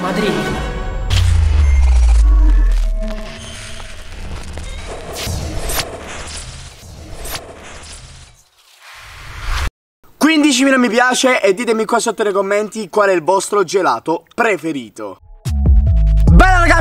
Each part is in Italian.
Madrid. 15.000 mi piace e ditemi qua sotto nei commenti qual è il vostro gelato preferito.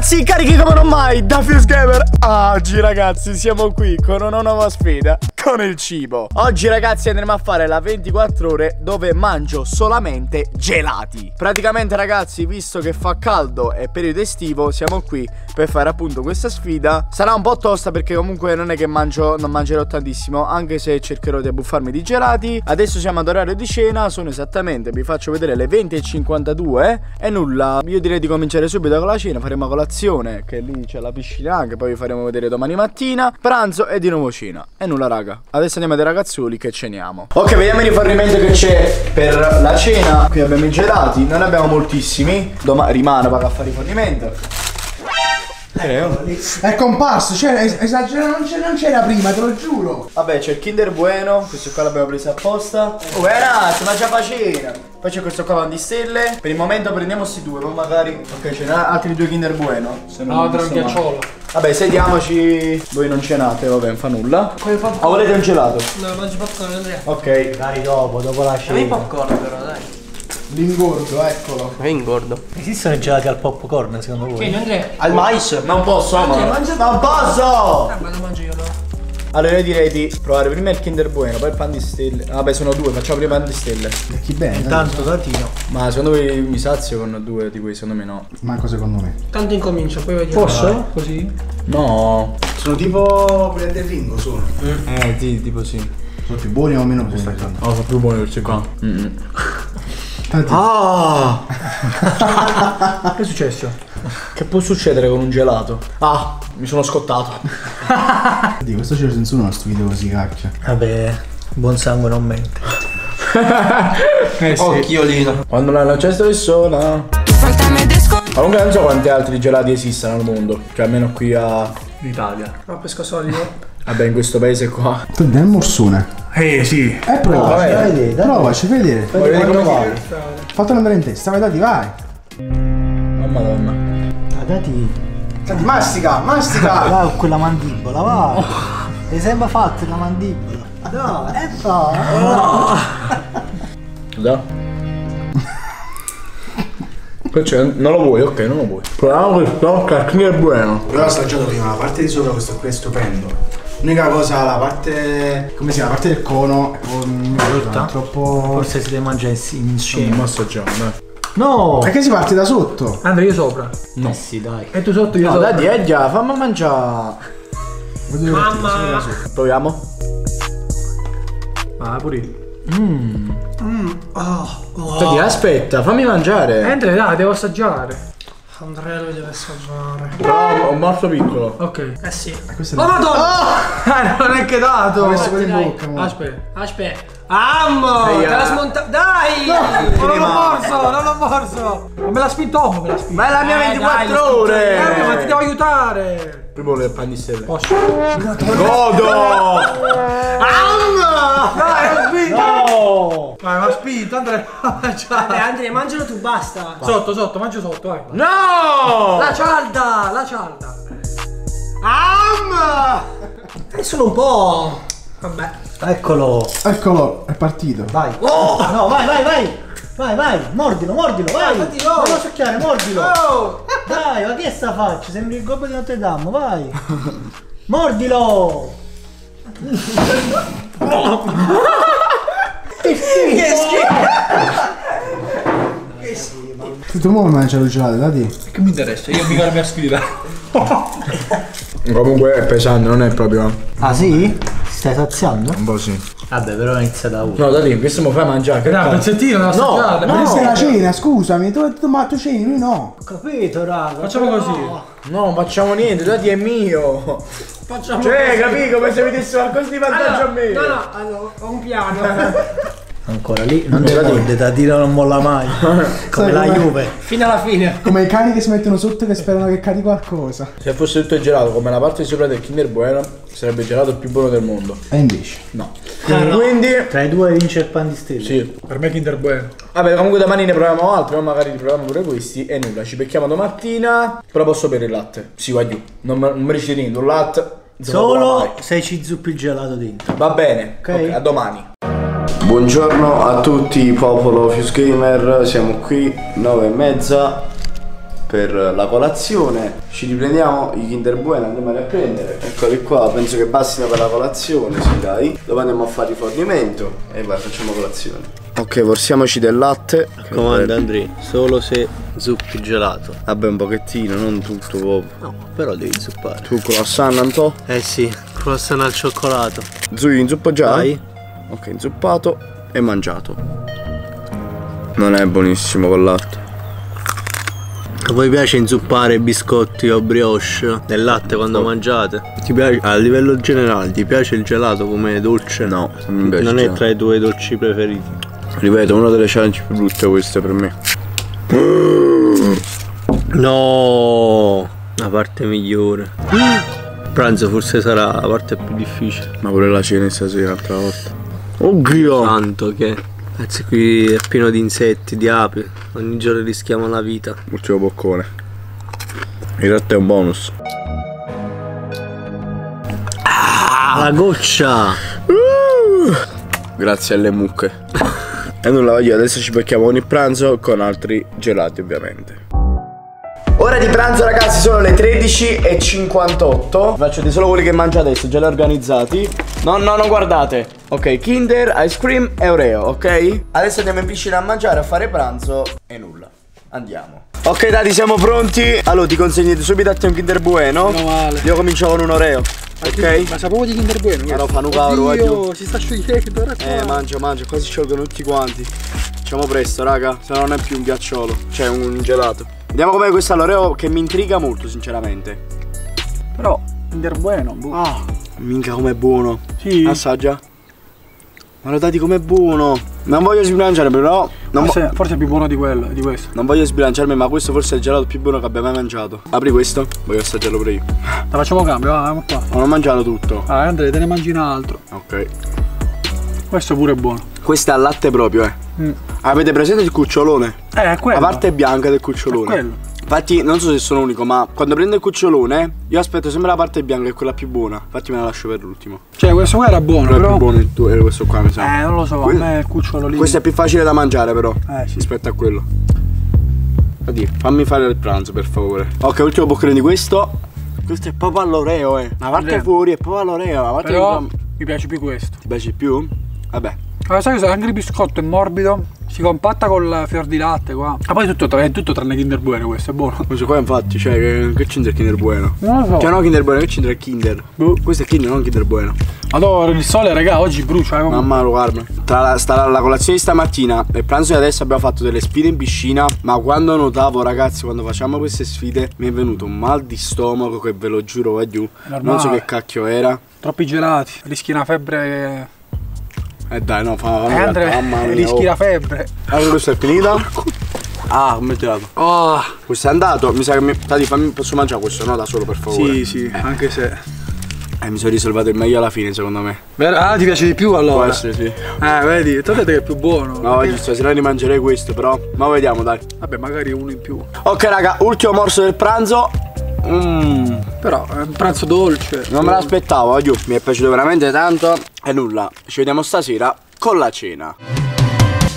Ragazzi, carichi come non mai. Da Gamer. Oggi ragazzi siamo qui con una nuova sfida con il cibo. Oggi ragazzi andremo a fare la 24 ore dove mangio solamente gelati. Praticamente ragazzi visto che fa caldo e periodo estivo siamo qui per fare appunto questa sfida. Sarà un po' tosta perché comunque non è che mangio, non mangerò tantissimo Anche se cercherò di abbuffarmi di gelati. Adesso siamo ad orario di cena, sono esattamente, vi faccio vedere le 20.52 E nulla, io direi di cominciare subito con la cena Faremo colazione, che lì c'è la piscina anche Poi vi faremo vedere domani mattina. Pranzo e di nuovo cena. E nulla raga. Adesso andiamo dai ragazzoli che ceniamo. Ok vediamo il rifornimento che c'è per la cena. Qui abbiamo i gelati Non ne abbiamo moltissimi. Domani rimane vado a fare rifornimento È comparso, cioè, es- esagerato, non c'era, non c'era prima, te lo giuro. Vabbè c'è il Kinder Bueno Questo qua l'abbiamo preso apposta Oh ragazzi ma già facina Poi c'è questo qua van di stelle Per il momento prendiamo questi due Poi magari Ok ce n'è altri due Kinder Bueno Se non No, tra mi un ghiacciolo. Vabbè sediamoci Voi non cenate vabbè non fa nulla Come Ah popcorn. volete un gelato? No, mangi popcorn Andrea. Ok Dai dopo, dopo la Dammi cena. popcorn però, dai. L'ingordo, eccolo. Ma è ingordo. Esistono i gelati al popcorn secondo voi? Tieni Andrea. Al mais? Non posso Mangia, ma mangia. Non posso Ah, ma lo mangio io no. Allora io direi di provare prima il Kinder Bueno Poi il pan di stelle Vabbè sono due facciamo prima il pan di stelle Chi bene? Intanto Tatino. Ma secondo voi mi sazio con due di quei secondo me no Manco secondo me. Tanto incomincio, poi vediamo. Posso? Così? No Sono tipo quelli del Ringo, sono. Eh sì tipo sì Sono più buoni o meno buoni? secondo Oh sono più buoni questi qua Tanti. Ah Che è successo? Che può succedere con un gelato? Ah mi sono scottato Di questo c'è nessuno a sto video così cacchia. Vabbè, buon sangue non mente. Eh sì Occhiolino. Quando la cesto è sola Comunque non so quanti altri gelati esistano al mondo Cioè almeno qui a In Italia. No, pesco solido. Vabbè in questo paese qua Tu dai il morsone. Eh sì. Eh prova. dai, dai, Provaci, fai vedere. Voglio vedere come vai. Fatelo andare in testa, vai dati, vai. Oh madonna Ah, dati. Senti, mastica, mastica. Va con quella mandibola, va. Mi sembra fatta la mandibola. No, e fa. Da Cioè, non lo vuoi? Ok, non lo vuoi. Proviamo questo, che è buono. Però ho assaggiato prima, la parte di sopra questo qui è stupendo. L'unica cosa, la parte. come si chiama? La parte del cono è un Brutta? troppo. Forse si deve mangiare insieme. Non assaggiamo, dai. No! Perché si parte da sotto? Andrea io sopra. No. Eh sì, dai. E tu sotto io No, sopra. dai, eh, già, fammi mangiare. Mamma. Proviamo. Ah, pure io. Dai, aspetta, fammi mangiare. Andrea, dai, devo assaggiare. Andrea lui deve assaggiare. Però un morso piccolo. Ok. Eh sì. Questo Oh madonna! Ah, non è che dato. Ho messo quello in bocca, mo. Aspetta. Aspetta. Ammo! Te la ah. smonta... Dai! Ma non l'ho morso, non l'ho morso. Ma me l'ha spinto, oh, me l'ha spinto. Ma è la mia Eh, 24 dai, ore. Eh, ma ti devo aiutare. Prima le pan di stelle. Posso? Godo! No. Vai, l'ha spinto, Andrea. Vabbè, Ciao. Andrea, mangialo tu, basta. Sotto, sotto, mangio sotto, vai. No! La cialda, la cialda. Amma! E sono un po'... Vabbè. Eccolo. Eccolo, è partito. Vai. No, vai, vai, vai. Vai, vai, mordilo, mordilo, vai. Infatti, oh. Non lo succhiare, mordilo. Oh! Dai, ma che sta faccia? Sembri il gobbo di Notre Dame, vai. Mordilo. Che Tu mo mangiare il gelato, dati. Che mi interessa? Io mica la mia sfida. Comunque è pesante, non è proprio. Ah, sì? Stai saziando? Un po' sì. Vabbè, però inizia da uno. No, dai, questo mi fai mangiare. Che Dai, pezzettino da assaggiare. no. ma Questa è la no. cena, scusami. Tu, tu, ma tu ceni, lui no. Ho capito, raga. Facciamo così. No, non facciamo niente, dai, è mio. Facciamo Cioè, così. capi come se mi desse qualcosa di vantaggio a me. No, no, allora, ho un piano. Ancora lì, non te lì. morde, da tiro non molla mai. Come la com'è? Juve. Fino alla fine. Come i cani che si mettono sotto che sperano che cadi qualcosa. Se fosse tutto gelato come la parte di sopra del Kinder Bueno, sarebbe il gelato più buono del mondo. E invece. No. Ah, no. Quindi, Tra i due vince il pan di stelle. sì. Per me Kinder Bueno. Vabbè, comunque domani ne proviamo altri, ma magari riproviamo pure questi. E nulla, ci becchiamo domattina. Però posso bere il latte. Si va giù. Non, mi riesci niente, un latte. Solo se ci zuppi il gelato dentro. Va bene, Ok. ok, a domani. Buongiorno a tutti popolo Fuse Gamer, siamo qui 9 e mezza per la colazione. Ci riprendiamo i Kinder Bueno, andiamo a prendere. Eccoli qua, penso che bastino per la colazione, sì dai. Dopo andiamo a fare rifornimento e vai, facciamo colazione. Ok, porsiamoci del latte. Comanda Andrea, solo se zuppi gelato. Vabbè, un pochettino, non tutto proprio. No, però devi zuppare. Tu croissant, Antò? Eh sì, croissant al cioccolato. Zui, inzuppo già? Dai. Ok, inzuppato e mangiato. Non è buonissimo col latte. A voi piace inzuppare biscotti o brioche nel latte quando mangiate? Ti piace, a livello generale, ti piace il gelato come dolce? No, non mi piace Non è tra i tuoi dolci preferiti. Ripeto, una delle challenge più brutte queste per me. No, la parte migliore. Il pranzo forse sarà la parte più difficile. Ma pure la cena stasera un'altra volta. Oddio! Tanto che anzi qui è pieno di insetti, di api. Ogni giorno rischiamo la vita. Ultimo boccone. In realtà è un bonus. La goccia! Grazie alle mucche. e nulla, voglio, adesso ci becchiamo il pranzo con altri gelati ovviamente. Ora di pranzo ragazzi sono le 13.58 Faccio di solo quelli che mangio adesso, già li organizzati No, no, non guardate Ok, Kinder, ice cream e Oreo, ok? Adesso andiamo in piscina a mangiare, a fare pranzo e nulla Andiamo Ok dati, siamo pronti Allora ti consegno subito a te un Kinder Bueno Meno male. Io comincio con un Oreo Ok? Ma sapevo di Kinder Bueno. Allora, fa un cavolo. Oddio, si sta sciogliendo, ora Eh, mangia, mangia, quasi sciolgono tutti quanti. Facciamo presto, raga, se no non è più un ghiacciolo, cioè un gelato. Vediamo com'è questa l'Oreo che mi intriga molto, sinceramente. Però Kinder Bueno, boh. Ah, minchia com'è buono. Sì. Assaggia. Ma lo dati com'è buono. Non voglio sbilanciare, però. Forse, forse è più buono di quello, di questo. non voglio sbilanciarmi, ma questo forse è il gelato più buono che abbia mai mangiato. Apri questo, voglio assaggiarlo pure io. La facciamo cambio, va, andiamo qua. Non ho mangiato tutto. Ah, Andrea, te ne mangi un altro. Ok. Questo pure è buono. Questo è al latte proprio, eh. Mm. Avete presente il cucciolone? Eh, è quello. La parte bianca del è cucciolone. quello. Infatti, non so se sono unico, ma quando prendo il cucciolone, io aspetto sempre la parte bianca, che è quella più buona. Infatti, me la lascio per l'ultimo. Cioè, questo qua era buono, Però è più buono il tuo, eh, questo qua, mi sa. Eh, non lo so, Que- a me il cucciolo lì. Questo è più facile da mangiare, però. Eh, sì. Rispetto a quello. Oddio, fammi fare il pranzo, per favore. Ok, ultimo boccone di questo. Questo è proprio all'oreo, eh. La parte Vero. fuori è proprio all'oreo. La parte Però dentro- mi piace più questo. Ti piace di più? Vabbè. Ma sai cosa? Anche il biscotto è morbido, si compatta col fior di latte qua. Ma poi tutto, è tutto tranne Kinder Bueno, questo è buono. Questo qua, infatti, cioè, che, che c'entra il Kinder Bueno? Non lo so. Cioè, no, Kinder Bueno, che c'entra il Kinder? Boh. Questo è Kinder, non Kinder Bueno. Adoro il sole, raga, oggi brucia. Eh. Mamma lo guarda. Tra la, sta- la colazione di stamattina e il pranzo di adesso abbiamo fatto delle sfide in piscina. Ma quando notavo, ragazzi, quando facciamo queste sfide, mi è venuto un mal di stomaco che ve lo giuro va giù. Non so che cacchio era. Troppi gelati, rischi una febbre. Eh dai, no, fa Eh, fa- Andrea, mamma mia, rischi oh. la febbre. Allora questo è finito. Ah, come gelato. Oh, Questo è andato. Mi sa che mi. Tati, fammi, posso mangiare questo, no? Da solo, per favore. sì, sì, anche se. Eh, mi sono risolvato il meglio alla fine, secondo me. Ah, ti piace di più Può allora? essere, sì. Eh, vedi, tu che è più buono. No, oggi stasera ne mangerei questo, però. Ma vediamo, dai. Vabbè, magari uno in più. Ok, raga, ultimo morso del pranzo. Mmm. Però è un pranzo dolce. Non me l'aspettavo, giù. Mi è piaciuto veramente tanto. E nulla, ci vediamo stasera con la cena.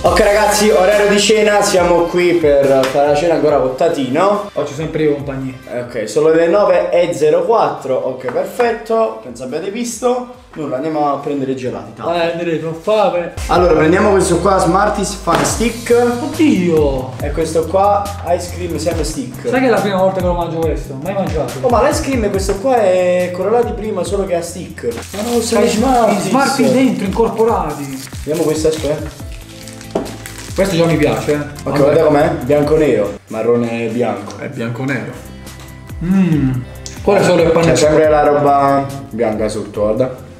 Ok ragazzi, orario di cena, siamo qui per fare la cena ancora con Tatino. Oggi sempre io compagnia. Eh, Ok, sono le 9.04, ok perfetto, penso abbiate visto. Nulla, andiamo a prendere i gelati. Tato. Vai, Andrea, non fame. Allora, prendiamo questo qua, Smarties Fun Stick. Oddio. E questo qua, Ice Cream Semi Stick. Sai che è la prima volta che lo mangio questo? Mai mangiato. Oh, ma l'ice cream questo qua è correlato di prima, solo che ha stick. Ma non sono C'hai i Smarties. Smarties dentro, incorporati. Vediamo questo, aspetta. Questo già mi piace, eh. Ok, guarda com'è? Bianco-nero, marrone bianco. È bianco-nero. Mmm. Quello è solo il C'è pane. sempre la roba bianca sotto, guarda.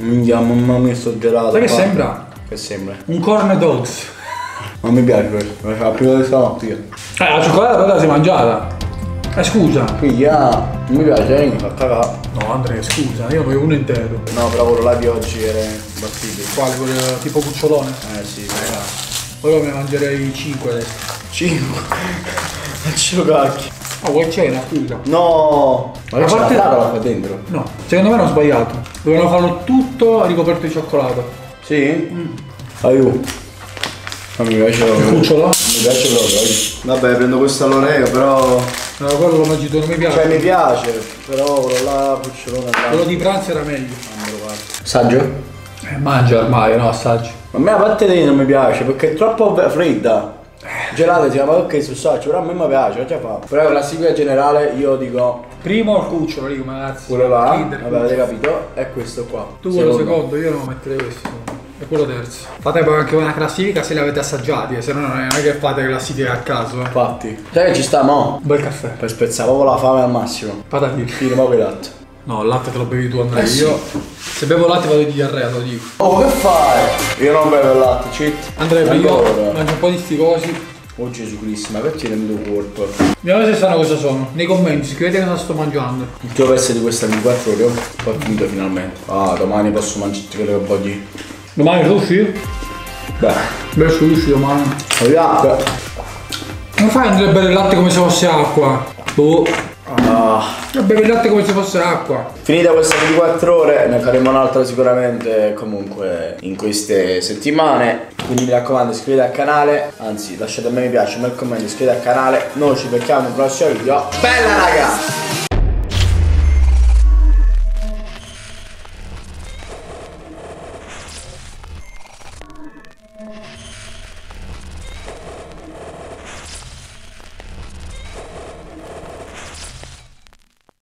Minchia, mamma mia sto gelato. Sai che guarda. sembra? Che sembra? Un corn dogs. Non mi piace questo, mi fa più di stamattina. Eh, la cioccolata però la sei mangiata. Eh, scusa. Piglia, non mi piace, eh, mi fa cagare. No, Andrea, scusa, io voglio uno intero. No, però quello là di oggi era battibile. Quale? Quello tipo cucciolone? Eh sì, raga. Poi ne mangerei 5 adesso. 5. Non ce lo cacchio. Oh, vuoi cena, scusa. No! Ma A che c'è parte- la qua dentro? No, secondo me hanno sbagliato. Dovevano farlo tutto ricoperto di cioccolato. Sì? Aiuto. Non mi piace proprio. Il cucciolo? Non mi piace proprio. Vabbè, prendo questo all'oreo, però. No, quello lo mangi tu, non mi piace. Cioè mi piace, però quello là, cucciolone. Quello di pranzo era meglio. Saggio? Eh, mangia ormai, no, assaggi. A me la pattetina non mi piace perché è troppo fredda. Gelata si chiama ok sul saggio, però a me mi piace, già fa. Però la classifica generale io dico Primo il cucciolo, lì come ragazzi. quello là, Kinder, vabbè avete capito, è questo qua. Tu quello secondo, io non metterei questo. E quello terzo. Fate poi anche una classifica se li avete assaggiati, eh, se no non è che fate classifiche a caso. Eh. Infatti. Sai che ci sta mo? Un bel caffè. Per spezzare proprio la fame al massimo. Patatine. Fine proprio il latte. No, il latte te lo bevi tu Andrea. Eh sì. Io se bevo latte vado di diarrea, te lo dico. Oh che fai? Io non bevo il latte, cheat. Andrea, io mangio un po' di sti cosi. Oh Gesù Cristo, ma perché nel tuo corpo? Vediamo se sanno cosa sono. Nei commenti scrivete cosa sto mangiando. Il tuo pezzo di questa 24 ore, è finito finalmente. Ah, domani posso mangiare quello che voglio. Domani sushi? Beh, Beh sushi domani. acqua. Non fai Andrea a bere il latte come se fosse acqua. Boh. Bevi il latte come se fosse acqua. Finita questa 24 ore, ne faremo un'altra sicuramente comunque in queste settimane. Quindi mi raccomando iscrivetevi al canale, anzi lasciate me mi piace, un bel commento, iscrivetevi al canale. Noi ci becchiamo nel prossimo video. Bella raga!